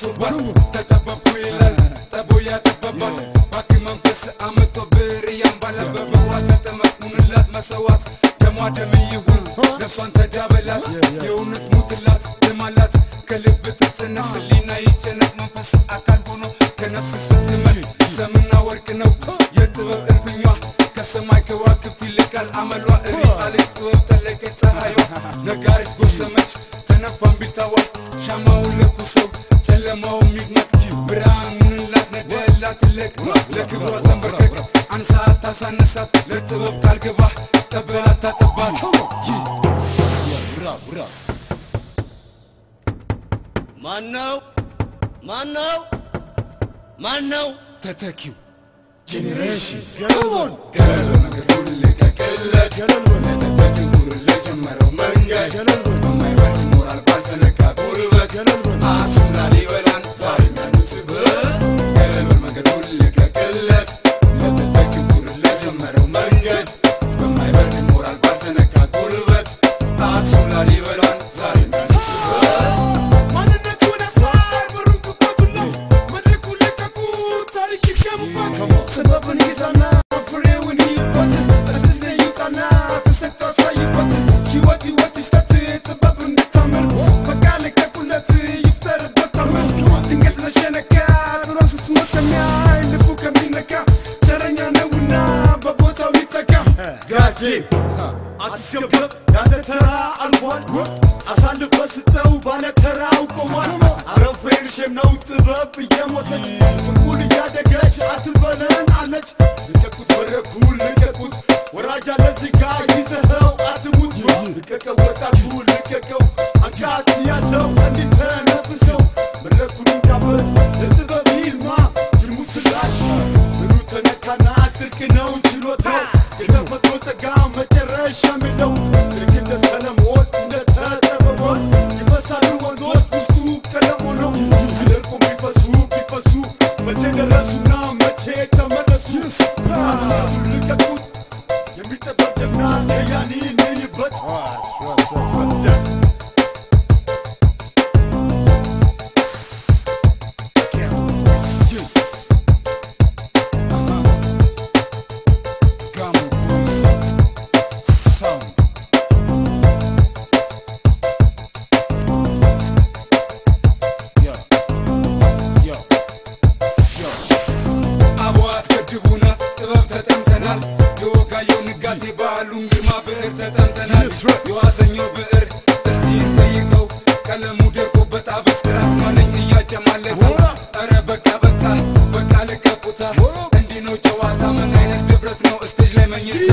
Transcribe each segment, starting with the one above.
ተተኪው generation ነፍሷን ተዳበላት የእውነት ሙትላት ደማላት ከልብ ትጽነስ ህሊና ይጨነቅ መንፈስ አካል ሆኖ ከነፍስ ስትመት ሰምና ወርቅ ነው የጥበብ እልፍኟ ከሰማይ ከዋክብት ይልቃል አመሏ እሪ አለች ጥበብ ጠለቀች ፀሐይዋ ነጋሪት ጎሰመች ተነፋን ቢታዋ ሻማውን ለኩሰው ጨለማው የሚድመቅ ብርሃኑንላት ነደላት ትለቅ ለክብሯ ተንበርከክ አንሳት ታሳነሳት ለጥበብ ግባ ጠብሃት ታጠባት ማነው? ማነው? ማነው? ተተኪው ጄኔሬሽን ገለቦን መንገዱን ልቀቅለት ለተተኪው لك አልፏል አሳልፈ ስጠው ባለ ተራው ቆሟል አረፍሬን ሼም ነው ጥበብ እየሞተች ቁልቁል እያደገች አትበለን አለች ልቀቁት መድረኩን ልቀቁት ወራጃ ለዚህ ጋ ይዘኸው አትሙት ልቀቀው ወጣቱ ልቀቀው አንካት ያዘው እንዲተነፍሰው መድረኩን እንካበት ለጥበብ ይልማ ይልሙትላሽ ምኑ ተነካና ጥልቅ ነው ችሎታው የተፈጥሮ ጸጋ መጨረሻ ባህሉን ግርማ ብዕር ተጠምተናል የዋሰኘው ብዕር እስቲ እንጠይቀው ቀለሙ ደርቆበት አበስራት ማነኝ? እያጨማለቀው ኧረ በቃ በቃ በቃ ልቀቁታ። እንዲህ ነው ጨዋታ። ምን አይነት ድፍረት ነው? እስቴጅ ላይ መኝታ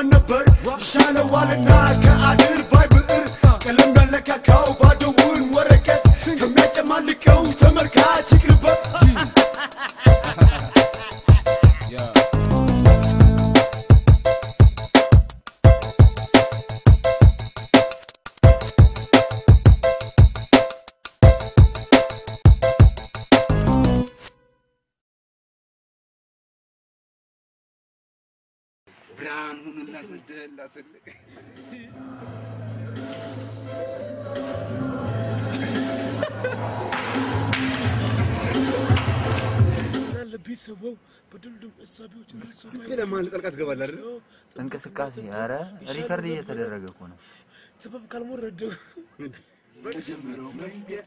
بنبر شالوا والنا كأدير باي بئر كلمنا لك ብርሃን ሁንላት ነደላት ያለ ቤተሰበው ጨርሶ ለማን ጠልቃ ትገባለህ አይደል? እንቅስቃሴ ኧረ record እየተደረገ እኮ ነው። በጀመረው መንገድ